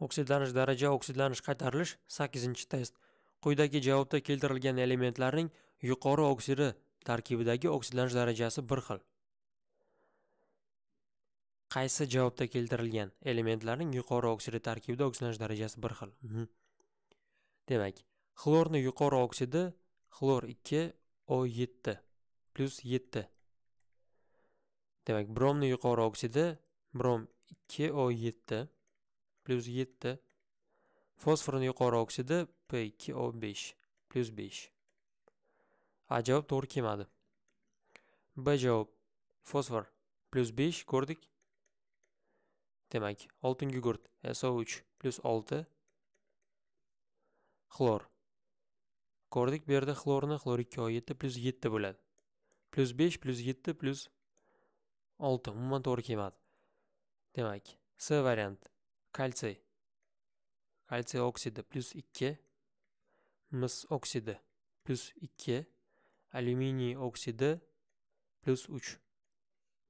oksidlanish daraja oksidlanish qaytarilish sakkizinchi test. Quyidagi javobda keltirilgan elementlarning yuqori oksidi tarkibidagi oksidlanish darajasi bir xil. Qaysi javobda keltirilgan elementlarning yuqori oksidi tarkibida oksidlanish darajasi bir xil? Demak xlorni yuqori oksidi xlor ikki o yetti plyus yetti. Demak bromni yuqori oksidi brom 2 o7 plyus yetti fosforni yuqori oksidi P2O5 +5. a javob to'g'ri kelmadi b javob fosfor plyus besh ko'rdik Demak, oltin gugurt SO3 plus 6 xlor. Ko'rdik, bu yerda xlorni xlor 2O7 plus 7 bo'ladi. Plus 5 plus 7 plus 6 umuman to'g'ri kelmadi. Demak, C variant кальций. Кальций oksidi плюс 2 mis oksidi плюс 2 алюминий oksidi плюс 3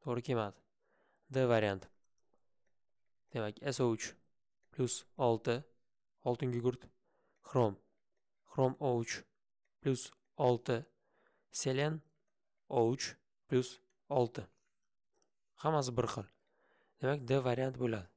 to'g'ri kelmadi. D variant demak SO3 плюс 6 oltin gugurt xrom xrom O3 plus 6 селен о 3 плюс 6 hammasi bir xil demak D variant bo'ladi